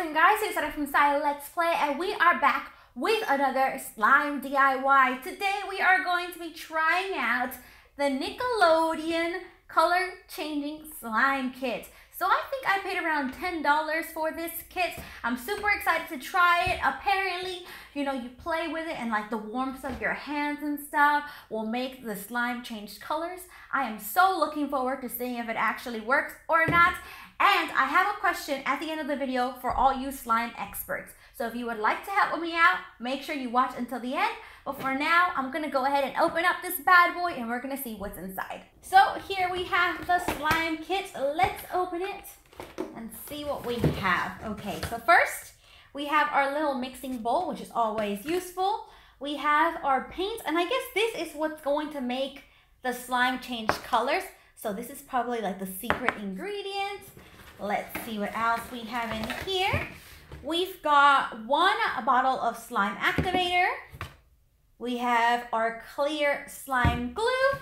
and guys, it's Zaira from Zai Let's Play and we are back with another slime DIY. Today we are going to be trying out the Nickelodeon color changing slime kit. So I think I paid around $10 for this kit. I'm super excited to try it. Apparently, you know, you play with it and like the warmth of your hands and stuff will make the slime change colors. I am so looking forward to seeing if it actually works or not. And I have a question at the end of the video for all you slime experts. So if you would like to help me out, make sure you watch until the end. But for now, I'm gonna go ahead and open up this bad boy and we're gonna see what's inside. So here we have the slime kit. Let's open it and see what we have. Okay, so first we have our little mixing bowl, which is always useful. We have our paint, and I guess this is what's going to make the slime change colors. So this is probably like the secret ingredient. Let's see what else we have in here. We've got one bottle of slime activator. We have our clear slime glue.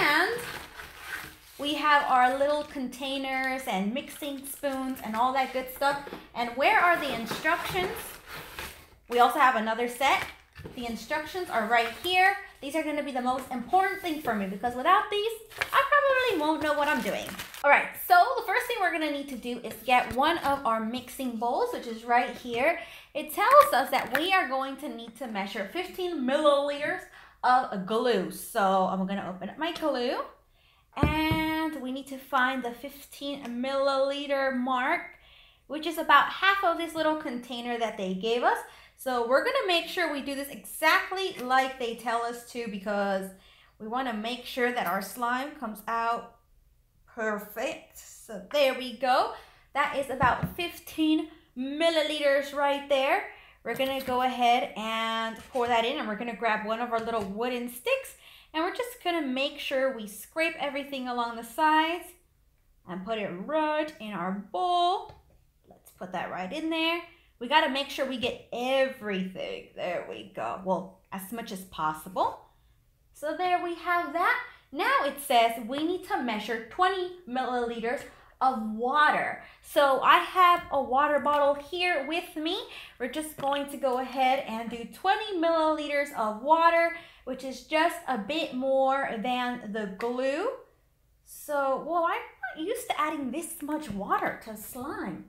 And we have our little containers and mixing spoons and all that good stuff. And where are the instructions? We also have another set. The instructions are right here. These are going to be the most important thing for me because without these, I probably won't know what I'm doing. All right, so the first thing we're going to need to do is get one of our mixing bowls, which is right here. It tells us that we are going to need to measure 15 milliliters of glue. So I'm going to open up my glue and we need to find the 15 milliliter mark, which is about half of this little container that they gave us. So we're to make sure we do this exactly like they tell us to because we want to make sure that our slime comes out perfect. So there we go. That is about 15 milliliters right there. We're to go ahead and pour that in and we're to grab one of our little wooden sticks and we're just to make sure we scrape everything along the sides and put it right in our bowl. Let's put that right in there. We got to make sure we get everything. There we go. Well, as much as possible. So there we have that. Now it says we need to measure 20 milliliters of water. So I have a water bottle here with me. We're just going to go ahead and do 20 milliliters of water, which is just a bit more than the glue. So, well, I'm not used to adding this much water to slime.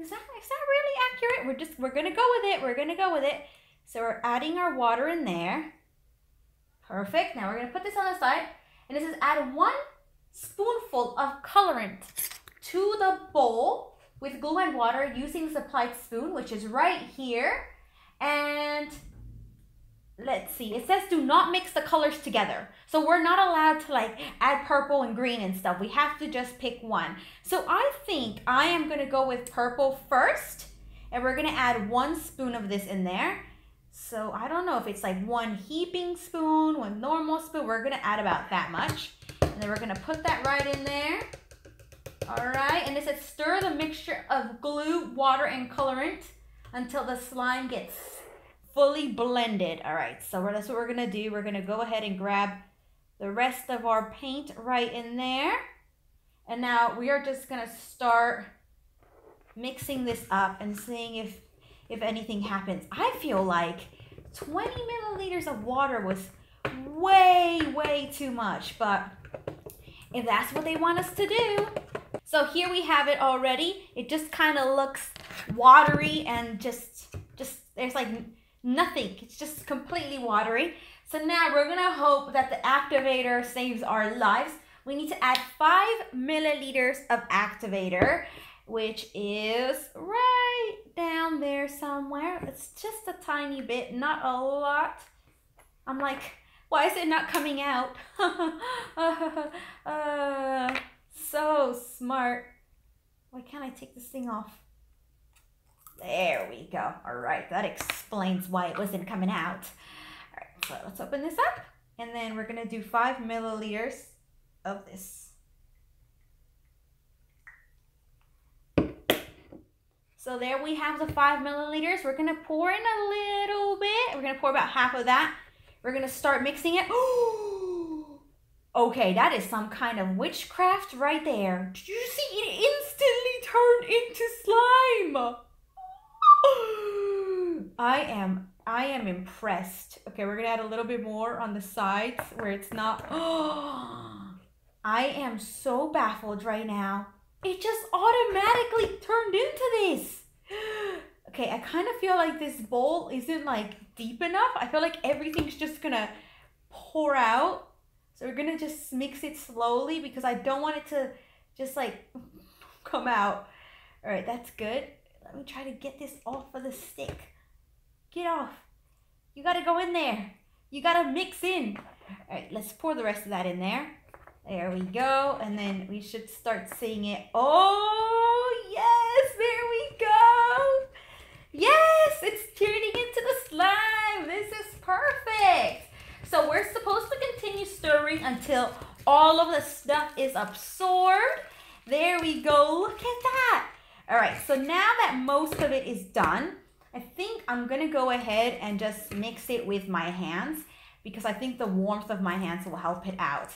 Is that, is that really accurate? We're just, we're gonna go with it. We're gonna go with it. So we're adding our water in there. Perfect. Now we're gonna put this on the side. And this is add one spoonful of colorant to the bowl with glue and water using the supplied spoon, which is right here. And let's see, it says do not mix the colors together. So we're not allowed to like add purple and green and stuff. We have to just pick one. So I think I am gonna go with purple first and we're gonna add one spoon of this in there. So I don't know if it's like one heaping spoon, one normal spoon. We're gonna add about that much. And then we're gonna put that right in there. All right, and it says stir the mixture of glue, water, and colorant until the slime gets fully blended. All right, so that's what we're gonna do. We're gonna go ahead and grab the rest of our paint right in there. And now we are just gonna start mixing this up and seeing if, if anything happens. I feel like 20 milliliters of water was way, way too much, but if that's what they want us to do. So here we have it already. It just kind of looks watery and just, just, there's like Nothing. It's just completely watery. So now we're to hope that the activator saves our lives. We need to add 5 milliliters of activator, which is right down there somewhere. It's just a tiny bit, not a lot. I'm like, why is it not coming out? uh, so smart. Why can't I take this thing off? There we go. All right, that explains why it wasn't coming out. All right, so let's open this up. And then we're gonna do five milliliters of this. So there we have the five milliliters. We're gonna pour in a little bit. We're gonna pour about half of that. We're gonna start mixing it. okay, that is some kind of witchcraft right there. Did you see it instantly turned into slime. I am I am impressed. Okay, we're gonna add a little bit more on the sides where it's not. I am so baffled right now. It just automatically turned into this. Okay, I kind of feel like this bowl isn't like deep enough. I feel like everything's just gonna pour out. So we're gonna just mix it slowly because I don't want it to just like come out. All right, that's good. Let me try to get this off of the stick. Get off. You gotta go in there. You gotta mix in. All right, let's pour the rest of that in there. There we go. And then we should start seeing it. Oh, yes, there we go. Yes, it's turning into the slime. This is perfect. So we're supposed to continue stirring until all of the stuff is absorbed. There we go. Look at that. All right, so now that most of it is done, I think I'm to go ahead and just mix it with my hands because I think the warmth of my hands will help it out.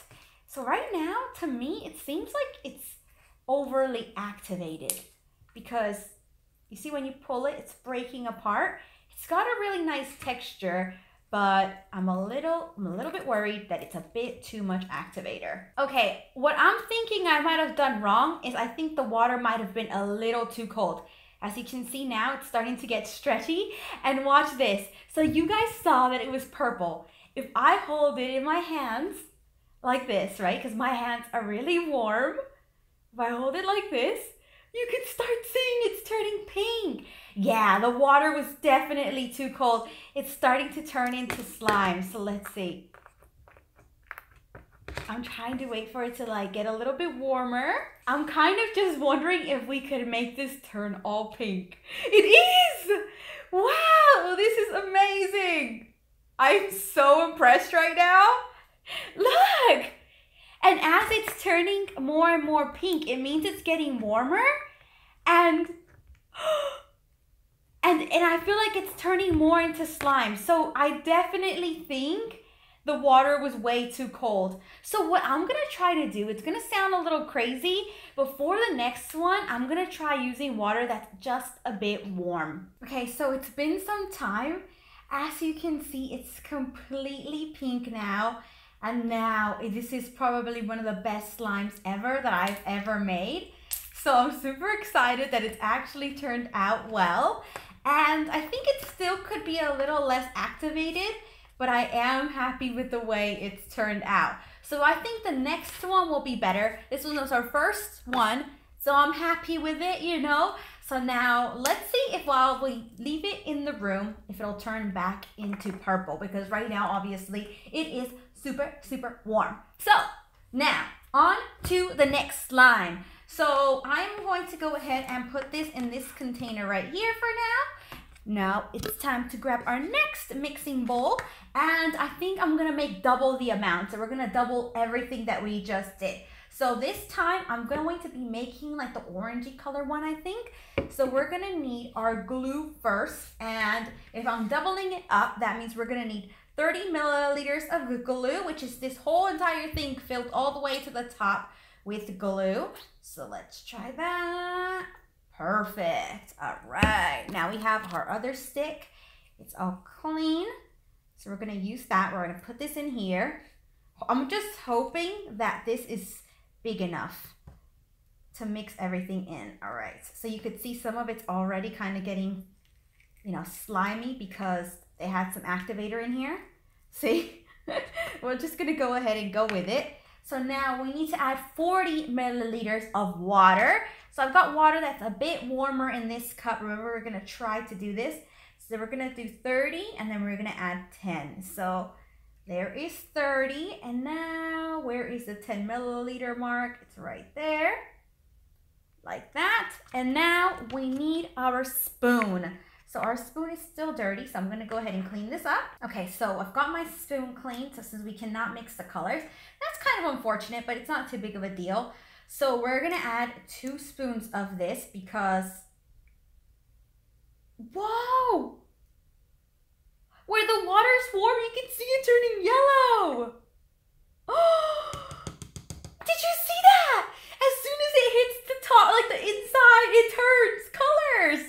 So right now, to me, it seems like it's overly activated because you see when you pull it, it's breaking apart. It's got a really nice texture, but I'm a little I'm a little bit worried that it's a bit too much activator. Okay, what I'm thinking I might have done wrong is I think the water might have been a little too cold. As you can see now, it's starting to get stretchy. And watch this. So you guys saw that it was purple. If I hold it in my hands, like this, right? Because my hands are really warm. If I hold it like this, you can start seeing it's turning pink. Yeah, the water was definitely too cold. It's starting to turn into slime. So let's see. I'm trying to wait for it to like get a little bit warmer. I'm kind of just wondering if we could make this turn all pink. It is! Wow, this is amazing. I'm so impressed right now. Look! And as it's turning more and more pink, it means it's getting warmer. And and and I feel like it's turning more into slime. So I definitely think the water was way too cold. So what I'm gonna try to do, it's gonna sound a little crazy, but for the next one, I'm gonna try using water that's just a bit warm. Okay, so it's been some time. As you can see, it's completely pink now. And now this is probably one of the best slimes ever that I've ever made. So I'm super excited that it's actually turned out well. And I think it still could be a little less activated, but I am happy with the way it's turned out. So I think the next one will be better. This was our first one, so I'm happy with it, you know. So now let's see if while we leave it in the room, if it'll turn back into purple because right now, obviously, it is super, super warm. So now on to the next slime. So I'm going to go ahead and put this in this container right here for now. Now it's time to grab our next mixing bowl and I think I'm gonna make double the amount. So we're gonna double everything that we just did. So this time I'm going to be making like the orangey color one, I think. So we're gonna need our glue first. And if I'm doubling it up, that means we're gonna need 30 milliliters of glue, which is this whole entire thing filled all the way to the top with glue. So let's try that. Perfect. All right. Now we have our other stick. It's all clean. So we're going to use that. We're going to put this in here. I'm just hoping that this is big enough to mix everything in. All right. So you could see some of it's already kind of getting, you know, slimy because they had some activator in here. See? We're just going to go ahead and go with it. So now we need to add 40 milliliters of water. So I've got water that's a bit warmer in this cup. Remember, we're to try to do this. So we're to do 30 and then we're to add 10. So there is 30. And now where is the 10 milliliter mark? It's right there. Like that. And now we need our spoon. So our spoon is still dirty, so I'm gonna go ahead and clean this up. Okay, so I've got my spoon cleaned, so since we cannot mix the colors, that's kind of unfortunate, but it's not too big of a deal. So we're gonna add two spoons of this because, whoa! Where the water's warm, you can see it turning yellow. Did you see that? As soon as it hits the top, like the inside, it turns colors.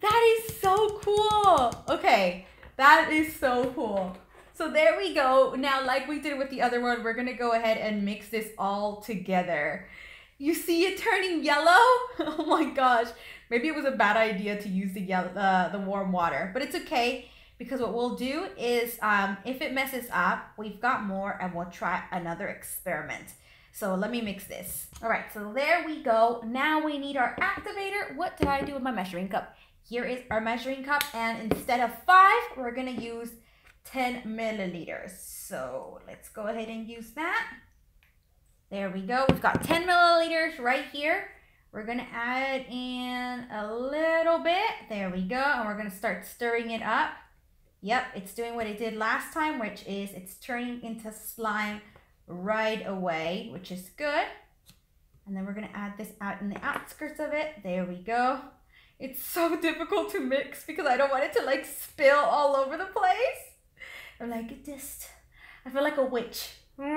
That is so cool. Okay, that is so cool. So there we go. Now, like we did with the other one, we're gonna go ahead and mix this all together. You see it turning yellow? oh my gosh. Maybe it was a bad idea to use the yellow, uh, the warm water, but it's okay because what we'll do is um, if it messes up, we've got more and we'll try another experiment. So let me mix this. All right, so there we go. Now we need our activator. What did I do with my measuring cup? Here is our measuring cup and instead of five, we're gonna use 10 milliliters. So let's go ahead and use that. There we go. We've got 10 milliliters right here. We're gonna add in a little bit. There we go. And we're gonna start stirring it up. Yep, it's doing what it did last time, which is it's turning into slime right away, which is good. And then we're gonna add this out in the outskirts of it. There we go. It's so difficult to mix because I don't want it to like spill all over the place. I'm like, just, I feel like a witch. Whoa!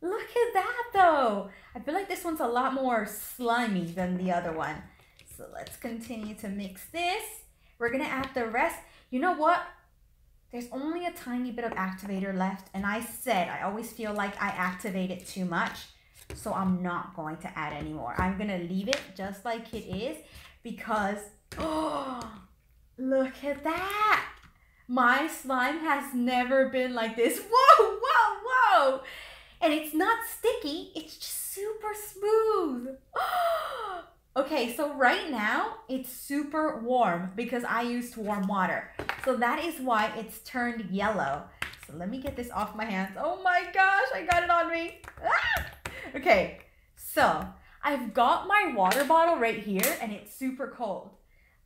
Look at that though. I feel like this one's a lot more slimy than the other one. So let's continue to mix this. We're gonna add the rest. You know what? There's only a tiny bit of activator left. And I said, I always feel like I activate it too much. So I'm not going to add anymore. I'm gonna leave it just like it is because, oh, Look at that. My slime has never been like this. Whoa, whoa, whoa. And it's not sticky. It's just super smooth. okay, so right now it's super warm because I used warm water. So that is why it's turned yellow. So let me get this off my hands. Oh my gosh, I got it on me. Ah! Okay, so I've got my water bottle right here and it's super cold.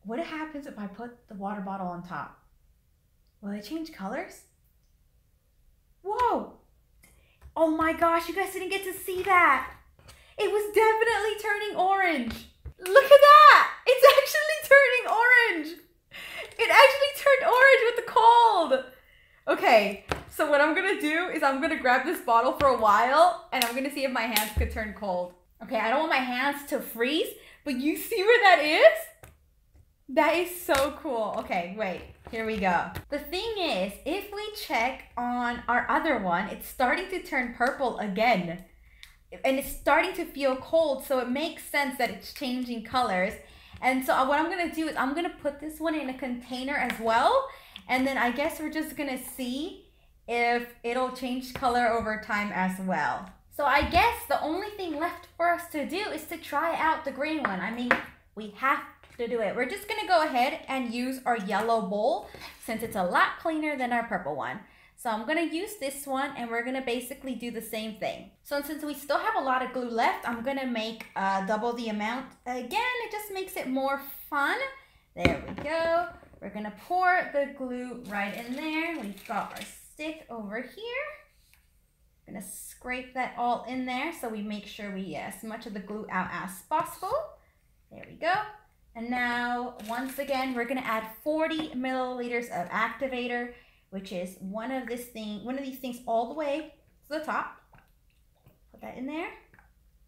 What happens if I put the water bottle on top? Will it change colors? Whoa! Oh my gosh, you guys didn't get to see that. It was definitely turning orange. Look at that! It's actually turning orange. It actually turned orange with the cold. Okay, so what I'm gonna do is I'm gonna grab this bottle for a while and I'm gonna see if my hands could turn cold. Okay, I don't want my hands to freeze, but you see where that is? That is so cool. Okay, wait. Here we go. The thing is, if we check on our other one, it's starting to turn purple again. And it's starting to feel cold, so it makes sense that it's changing colors. And so uh, what I'm going to do is I'm going to put this one in a container as well. And then I guess we're just going to see if it'll change color over time as well. So I guess the only thing left for us to do is to try out the green one. I mean, we have to do it. We're just gonna go ahead and use our yellow bowl since it's a lot cleaner than our purple one. So I'm gonna use this one and we're gonna basically do the same thing. So since we still have a lot of glue left, I'm gonna make uh, double the amount. Again, it just makes it more fun. There we go. We're gonna pour the glue right in there. We've got our stick over here. I'm gonna scrape that all in there so we make sure we get as much of the glue out as possible. There we go. And now, once again, we're gonna add 40 milliliters of activator, which is one of this thing, one of these things all the way to the top. Put that in there.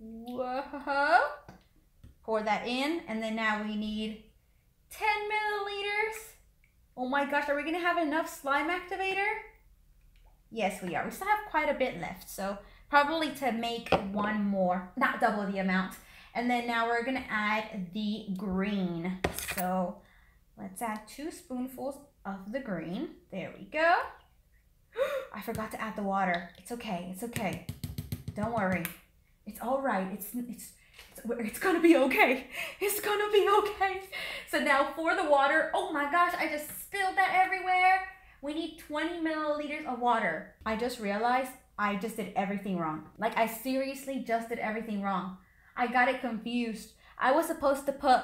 Whoa. Pour that in, and then now we need 10 milliliters. Oh my gosh, are we gonna have enough slime activator? Yes, we are. We still have quite a bit left, so probably to make one more, not double the amount. And then now we're gonna add the green. So let's add two spoonfuls of the green. There we go. I forgot to add the water. It's okay, it's okay. Don't worry. It's all right. It's, it's, it's, it's gonna be okay. It's gonna be okay. So now for the water, oh my gosh, I just spilled that everywhere. We need 20 milliliters of water. I just realized I just did everything wrong. Like I seriously just did everything wrong. I got it confused. I was supposed to put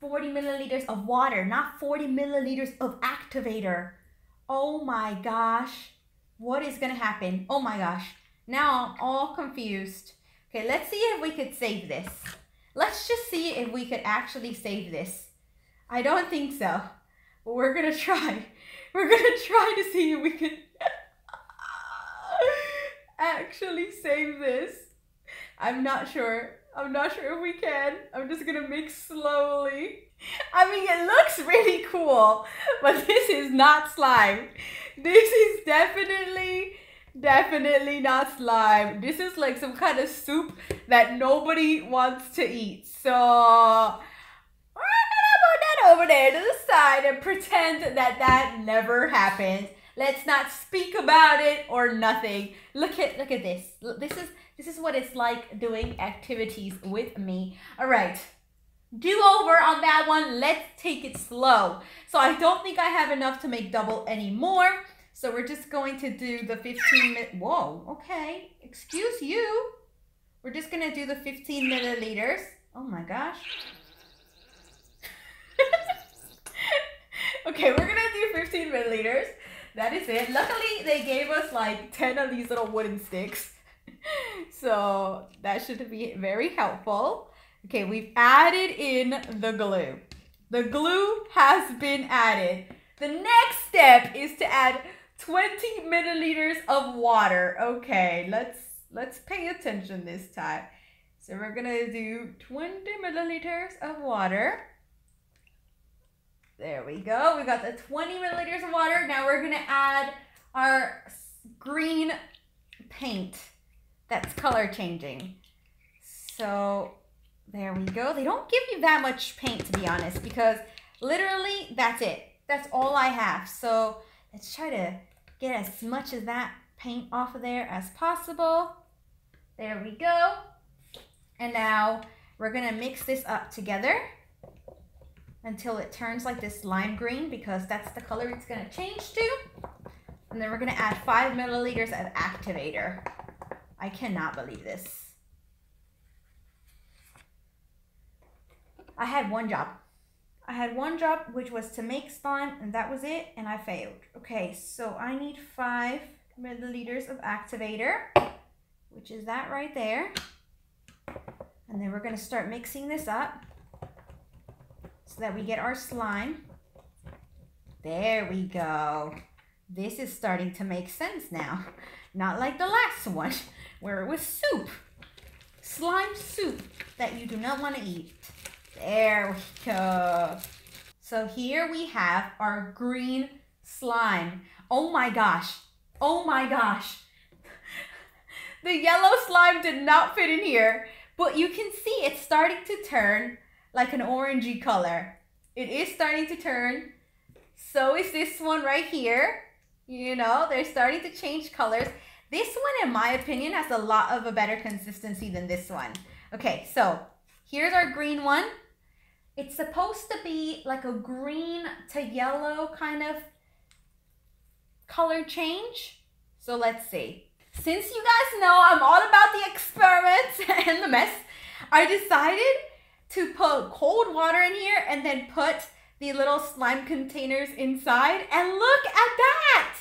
40 milliliters of water, not 40 milliliters of activator. Oh my gosh. What is gonna happen? Oh my gosh. Now I'm all confused. Okay, let's see if we could save this. Let's just see if we could actually save this. I don't think so, but we're gonna try. We're gonna try to see if we can actually save this. I'm not sure. I'm not sure if we can. I'm just gonna mix slowly. I mean, it looks really cool, but this is not slime. This is definitely, definitely not slime. This is like some kind of soup that nobody wants to eat. So, we're gonna put that over there to the side and pretend that that never happened. Let's not speak about it or nothing. Look at look at this. This is this is what it's like doing activities with me. All right. Do over on that one. Let's take it slow. So I don't think I have enough to make double anymore. So we're just going to do the 15 minute. Whoa, okay. Excuse you. We're just going to do the 15 milliliters. Oh my gosh. okay, we're going to do 15 milliliters. That is it. Luckily, they gave us like 10 of these little wooden sticks. so that should be very helpful. Okay, we've added in the glue. The glue has been added. The next step is to add 20 milliliters of water. Okay, let's let's pay attention this time. So we're gonna do 20 milliliters of water. There we go. We got the 20 milliliters of water. Now we're gonna add our green paint that's color changing. So there we go. They don't give you that much paint to be honest because literally that's it. That's all I have. So let's try to get as much of that paint off of there as possible. There we go. And now we're gonna mix this up together until it turns like this lime green because that's the color it's gonna change to. And then we're gonna add five milliliters of activator. I cannot believe this. I had one job. I had one job, which was to make slime, and that was it, and I failed. Okay, so I need five milliliters of activator, which is that right there. And then we're gonna start mixing this up so that we get our slime. There we go. This is starting to make sense now. Not like the last one where it was soup. Slime soup that you do not want to eat. There we go. So here we have our green slime. Oh my gosh. Oh my gosh. the yellow slime did not fit in here, but you can see it's starting to turn like an orangey color. It is starting to turn. So is this one right here. You know, they're starting to change colors. This one, in my opinion, has a lot of a better consistency than this one. Okay, so here's our green one. It's supposed to be like a green to yellow kind of color change. So let's see. Since you guys know I'm all about the experiments and the mess, I decided to put cold water in here and then put the little slime containers inside. And look at that!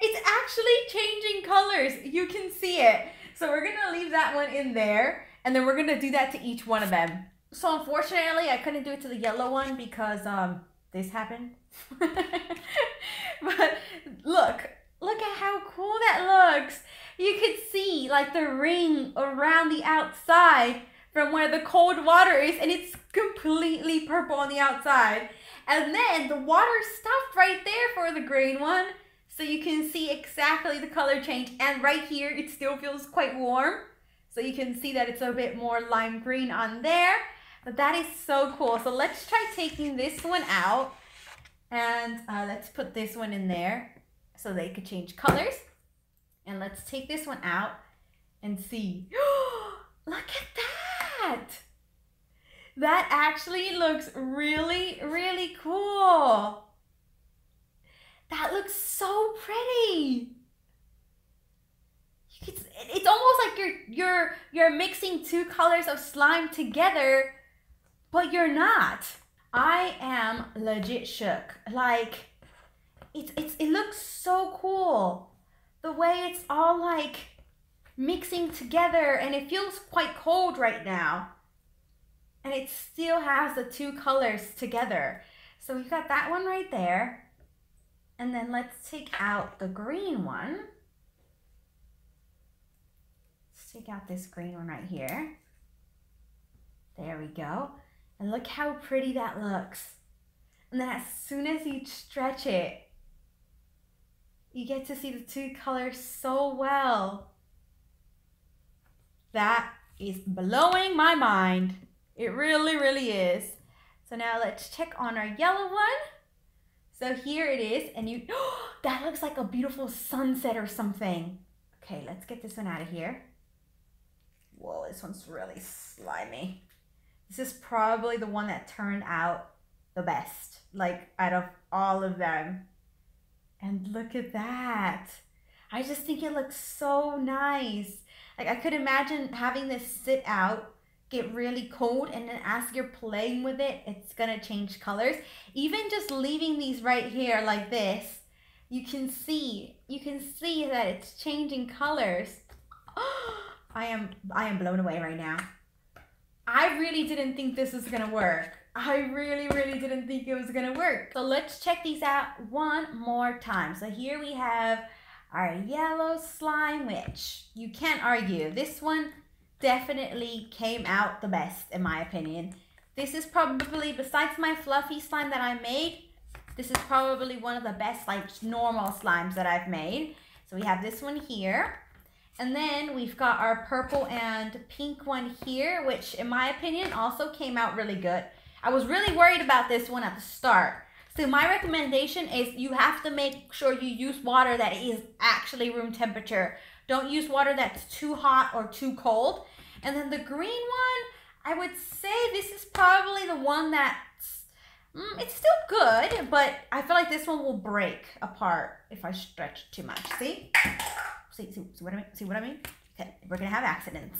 It's actually changing colors. You can see it. So we're gonna leave that one in there and then we're gonna do that to each one of them. So unfortunately, I couldn't do it to the yellow one because um this happened. but look, look at how cool that looks. You could see like the ring around the outside from where the cold water is and it's completely purple on the outside. And then the water stopped right there for the green one. So you can see exactly the color change. And right here, it still feels quite warm. So you can see that it's a bit more lime green on there. But that is so cool. So let's try taking this one out. And uh, let's put this one in there so they could change colors. And let's take this one out and see. Look at that! That actually looks really, really cool. That looks so pretty. It's, it's almost like you're you're you're mixing two colors of slime together but you're not. I am legit shook. Like, it's, it's, it looks so cool. The way it's all like mixing together and it feels quite cold right now. And it still has the two colors together. So we've got that one right there. And then let's take out the green one. Let's take out this green one right here. There we go. And look how pretty that looks. And then as soon as you stretch it, you get to see the two colors so well. That is blowing my mind. It really, really is. So now let's check on our yellow one. So here it is, and you, that looks like a beautiful sunset or something. Okay, let's get this one out of here. Whoa, this one's really slimy. This is probably the one that turned out the best, like out of all of them. And look at that. I just think it looks so nice. Like I could imagine having this sit out, get really cold, and then as you're playing with it, it's gonna change colors. Even just leaving these right here like this, you can see, you can see that it's changing colors. I am, I am blown away right now. I really didn't think this was gonna work. I really, really didn't think it was gonna work. So let's check these out one more time. So here we have our yellow slime, which you can't argue. This one definitely came out the best in my opinion. This is probably, besides my fluffy slime that I made, this is probably one of the best like normal slimes that I've made. So we have this one here. And then we've got our purple and pink one here, which in my opinion also came out really good. I was really worried about this one at the start. So my recommendation is you have to make sure you use water that is actually room temperature. Don't use water that's too hot or too cold. And then the green one, I would say this is probably the one that's, mm, it's still good, but I feel like this one will break apart if I stretch too much. See? See, see, see what I mean? See what I mean? Okay, we're gonna have accidents.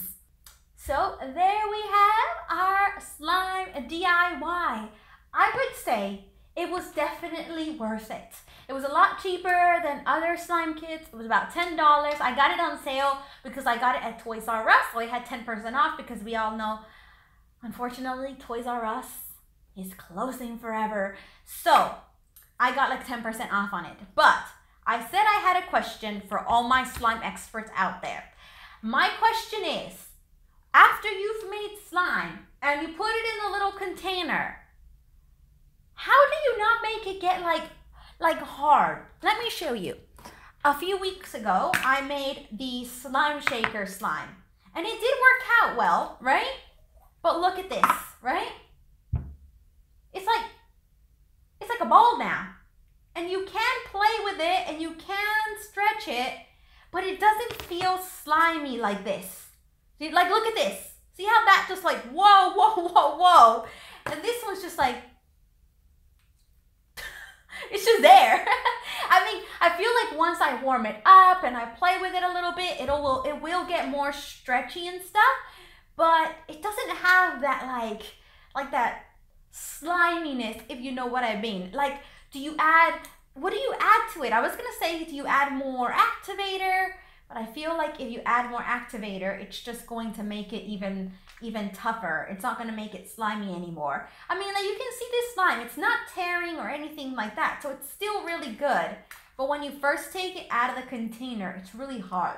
So there we have our slime DIY. I would say it was definitely worth it. It was a lot cheaper than other slime kits. It was about $10. I got it on sale because I got it at Toys R Us. So I had 10% off because we all know, unfortunately, Toys R Us is closing forever. So I got like 10% off on it. But I said I had a question for all my slime experts out there. My question is, after you've made slime and you put it in the little container, how do you not make it get like like hard? Let me show you. A few weeks ago, I made the slime shaker slime. And it did work out well, right? But look at this, right? It's like it's like a ball now. And you can play with it and you can stretch it, but it doesn't feel slimy like this. Like, look at this. See how that just like, whoa, whoa, whoa, whoa. And this one's just like, it's just there. I mean, I feel like once I warm it up and I play with it a little bit, it'll will it will get more stretchy and stuff, but it doesn't have that like like that sliminess if you know what I mean. Like, do you add what do you add to it? I was gonna say, do you add more activator? But I feel like if you add more activator, it's just going to make it even even tougher. It's not going to make it slimy anymore. I mean, like you can see this slime. It's not tearing or anything like that. So it's still really good. But when you first take it out of the container, it's really hard.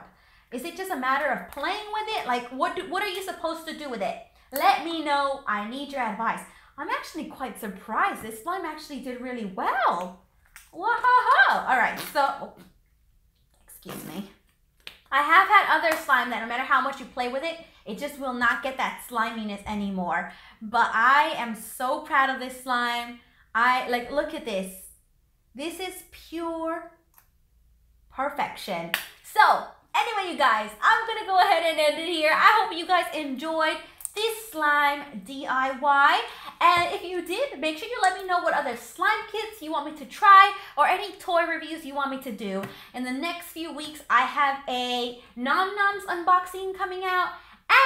Is it just a matter of playing with it? Like, what, do, what are you supposed to do with it? Let me know. I need your advice. I'm actually quite surprised. This slime actually did really well. Whoa! All right, so, oh, excuse me. I have had other slime that no matter how much you play with it, it just will not get that sliminess anymore. But I am so proud of this slime. I, like, look at this. This is pure perfection. So, anyway, you guys, I'm to go ahead and end it here. I hope you guys enjoyed this slime DIY. And if you did, make sure you let me know what other slime kits you want me to try or any toy reviews you want me to do. In the next few weeks, I have a Num Noms unboxing coming out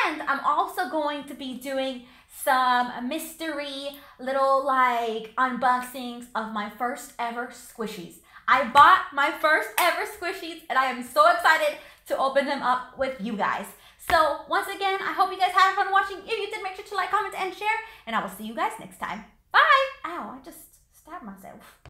and I'm also going to be doing some mystery little like unboxings of my first ever squishies. I bought my first ever squishies and I am so excited to open them up with you guys. So once again, I hope you guys had fun watching. If you did, make sure to like, comment, and share. And I will see you guys next time. Bye! Ow, I just stabbed myself.